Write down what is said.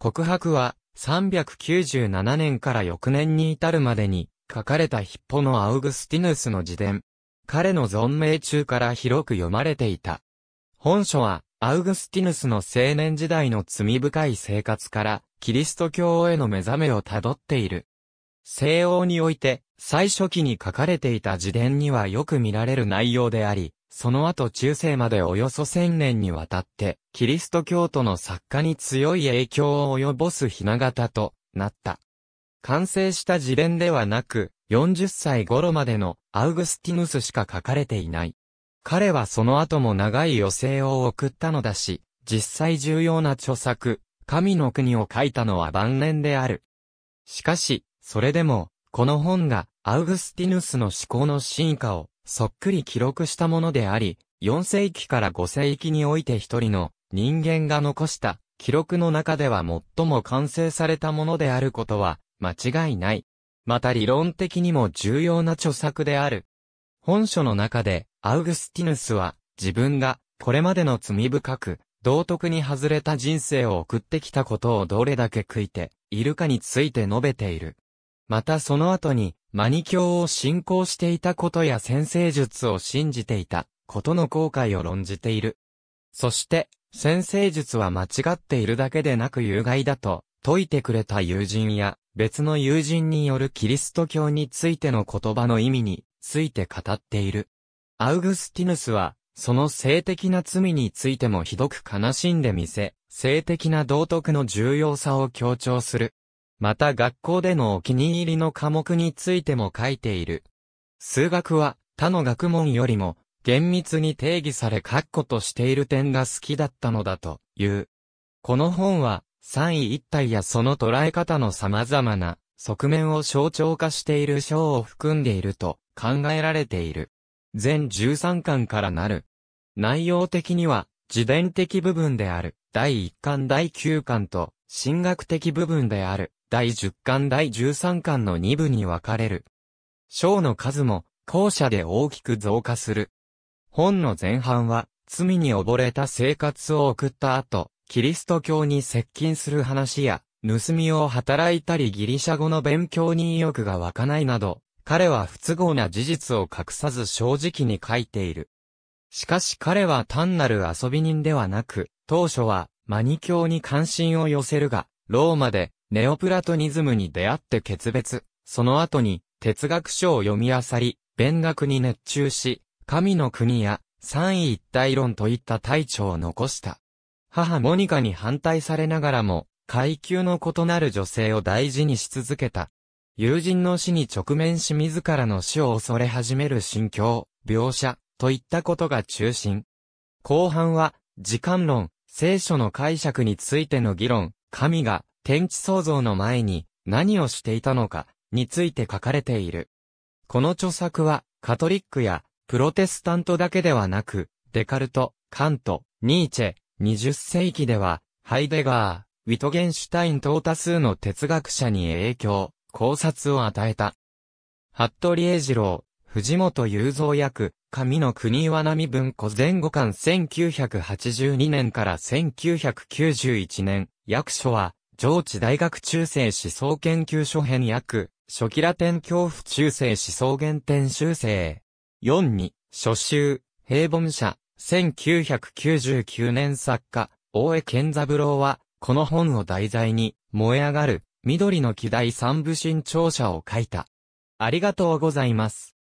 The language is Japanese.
告白は397年から翌年に至るまでに書かれたヒッポのアウグスティヌスの自伝。彼の存命中から広く読まれていた。本書はアウグスティヌスの青年時代の罪深い生活からキリスト教への目覚めをたどっている。西欧において最初期に書かれていた自伝にはよく見られる内容であり、その後中世までおよそ千年にわたって、キリスト教徒の作家に強い影響を及ぼすひな形となった。完成した自伝ではなく、40歳頃までのアウグスティヌスしか書かれていない。彼はその後も長い余生を送ったのだし、実際重要な著作、神の国を書いたのは晩年である。しかし、それでも、この本がアウグスティヌスの思考の進化をそっくり記録したものであり、4世紀から5世紀において一人の人間が残した記録の中では最も完成されたものであることは間違いない。また理論的にも重要な著作である。本書の中でアウグスティヌスは自分がこれまでの罪深く道徳に外れた人生を送ってきたことをどれだけ悔いているかについて述べている。またその後にマニ教を信仰していたことや先生術を信じていたことの後悔を論じている。そして、先生術は間違っているだけでなく有害だと説いてくれた友人や別の友人によるキリスト教についての言葉の意味について語っている。アウグスティヌスは、その性的な罪についてもひどく悲しんでみせ、性的な道徳の重要さを強調する。また学校でのお気に入りの科目についても書いている。数学は他の学問よりも厳密に定義され括弧としている点が好きだったのだという。この本は三位一体やその捉え方の様々な側面を象徴化している章を含んでいると考えられている。全13巻からなる。内容的には自伝的部分である第1巻第9巻と神学的部分である第10巻第13巻の2部に分かれる。章の数も後者で大きく増加する。本の前半は罪に溺れた生活を送った後、キリスト教に接近する話や、盗みを働いたりギリシャ語の勉強に意欲が湧かないなど、彼は不都合な事実を隠さず正直に書いている。しかし彼は単なる遊び人ではなく、当初はマニ教に関心を寄せるが、ローマでネオプラトニズムに出会って決別、その後に哲学書を読み漁り、弁学に熱中し、神の国や三位一体論といった体調を残した。母モニカに反対されながらも、階級の異なる女性を大事にし続けた。友人の死に直面し自らの死を恐れ始める心境、描写、といったことが中心。後半は、時間論、聖書の解釈についての議論、神が天地創造の前に何をしていたのかについて書かれている。この著作はカトリックやプロテスタントだけではなく、デカルト、カント、ニーチェ、20世紀では、ハイデガー、ウィトゲンシュタイン等多数の哲学者に影響、考察を与えた。服部英二郎、藤本雄三役、神の国岩波文庫前後巻1982年から1991年、役所は、上智大学中世思想研究所編訳、初期ラテン恐怖中世思想原点修正。4に、初集、平凡社、1999年作家、大江健三郎は、この本を題材に、燃え上がる、緑の機代三部新潮社を書いた。ありがとうございます。